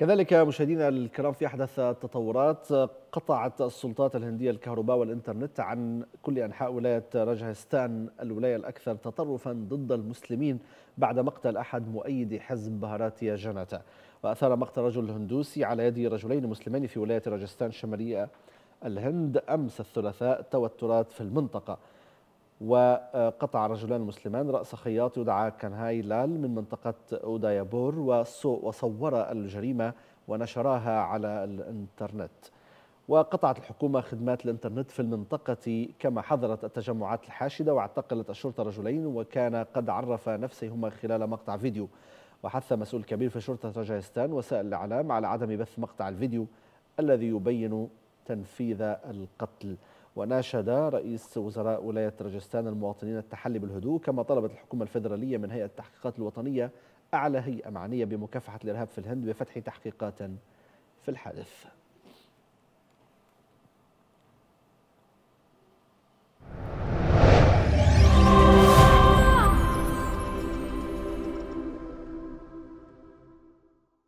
كذلك مشاهدينا الكرام في أحدث التطورات قطعت السلطات الهندية الكهرباء والإنترنت عن كل أنحاء ولاية راجهستان الولاية الأكثر تطرفا ضد المسلمين بعد مقتل أحد مؤيدي حزب بهاراتيا جنتا وأثار مقتل رجل هندوسي على يد رجلين مسلمين في ولاية راجستان الشمالية الهند أمس الثلاثاء توترات في المنطقة. وقطع رجلان مسلمان. رأس خياط يدعى كانهاي لال من منطقة أودايابور وصور الجريمة ونشراها على الإنترنت. وقطعت الحكومة خدمات الإنترنت في المنطقة كما حظرت التجمعات الحاشدة واعتقلت الشرطة رجلين وكان قد عرف نفسهما خلال مقطع فيديو. وحث مسؤول كبير في شرطة رجايستان وسائل الإعلام على عدم بث مقطع الفيديو الذي يبين تنفيذ القتل. وناشد رئيس وزراء ولاية رجستان المواطنين التحلي بالهدوء كما طلبت الحكومة الفيدرالية من هيئة التحقيقات الوطنية أعلى هيئة معنية بمكافحة الإرهاب في الهند بفتح تحقيقات في الحادث.